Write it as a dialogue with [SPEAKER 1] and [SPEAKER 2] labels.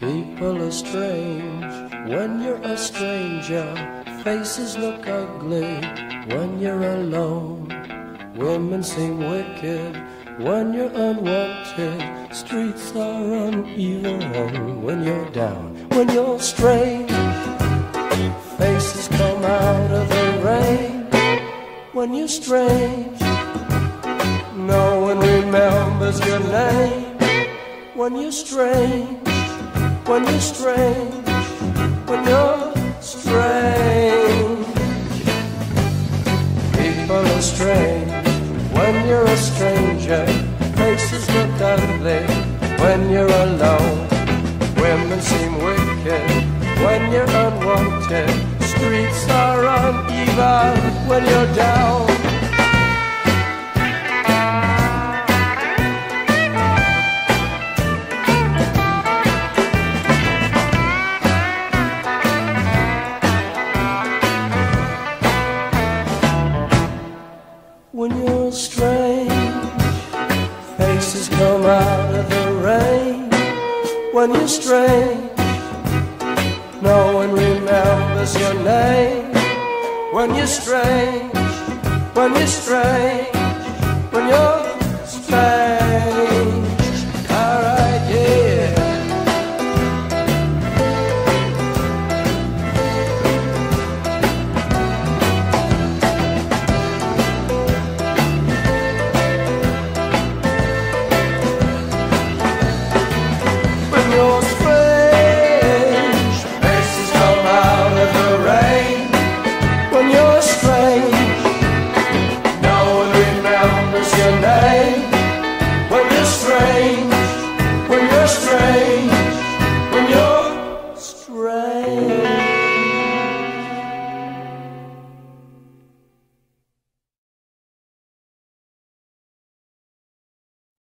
[SPEAKER 1] People are strange when you're a stranger. Faces look ugly when you're alone. Women seem wicked when you're unwanted. Streets are uneven when you're down. When you're strange, faces come out of the rain. When you're strange, no one remembers your name. When you're strange when you're strange, when you're strange. People are strange when you're a stranger. Faces look ugly when you're alone. Women seem wicked when you're unwanted. Streets are uneven when you're down. When you're strange. Faces come out of the rain when you're strange. No one remembers your name when you're strange. When you're strange. afraid.